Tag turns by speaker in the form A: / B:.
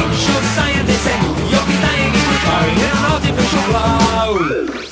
A: social scientist and you'll be dying in the car artificial cloud.